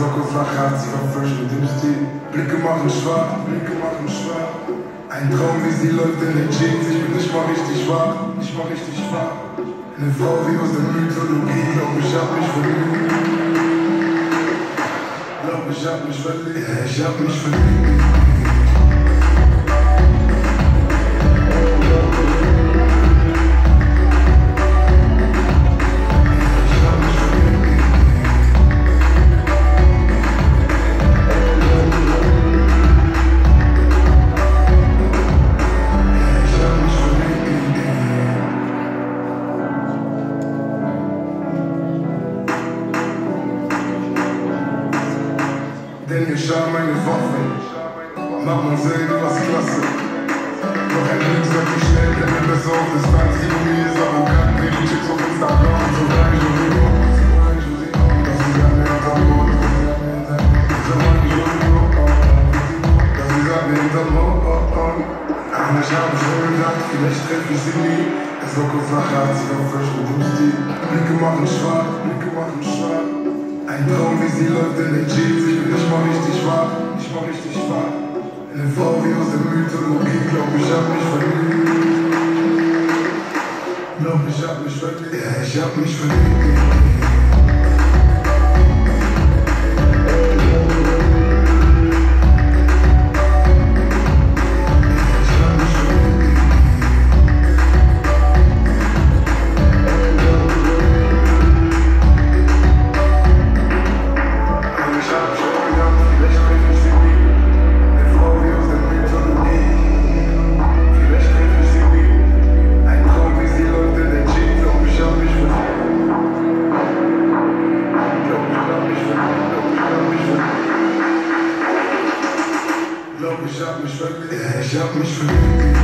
Block auf Blicke machen schwach, Blicke machen schwach. Ein Traum, wie sie läuft in den Jeans, ich bin nicht mal richtig wahr, nicht mal richtig wahr. Eine Frau wie aus der Mythologie, glaub ich hab mich verliebt. Glaub ich hab mich verliebt, ich hab mich verliebt. Denn mir schauen meine Waffen. Mademoiselle, du warst klasse. Doch ein Glück sagt wie schnell, wenn das auf Distanz die Uni ist arrogant, wie die Chicks auf Instagram und so rein, Josino. Das ist ja mir hinterm Mond. So Josino. Das ist ja mir hinterm Mond. Und ich habe schon gedacht, vielleicht treffe ich sie nie. Es war kurz nach sie war frisch Stil. Blicke machen schwach, Blicke machen schwach. Ein Traum, wie sie läuft in den Jeans, ich bin nicht mal richtig wahr, nicht mal richtig wahr. Eine Frau wie aus der Mythologie, glaub ich hab mich verliebt. Glaub ich hab mich verliebt, ja, ich hab mich verliebt. Glaub ich